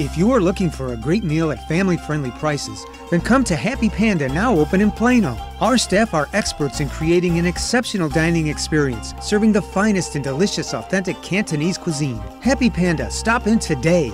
If you are looking for a great meal at family friendly prices, then come to Happy Panda now open in Plano. Our staff are experts in creating an exceptional dining experience, serving the finest and delicious authentic Cantonese cuisine. Happy Panda, stop in today.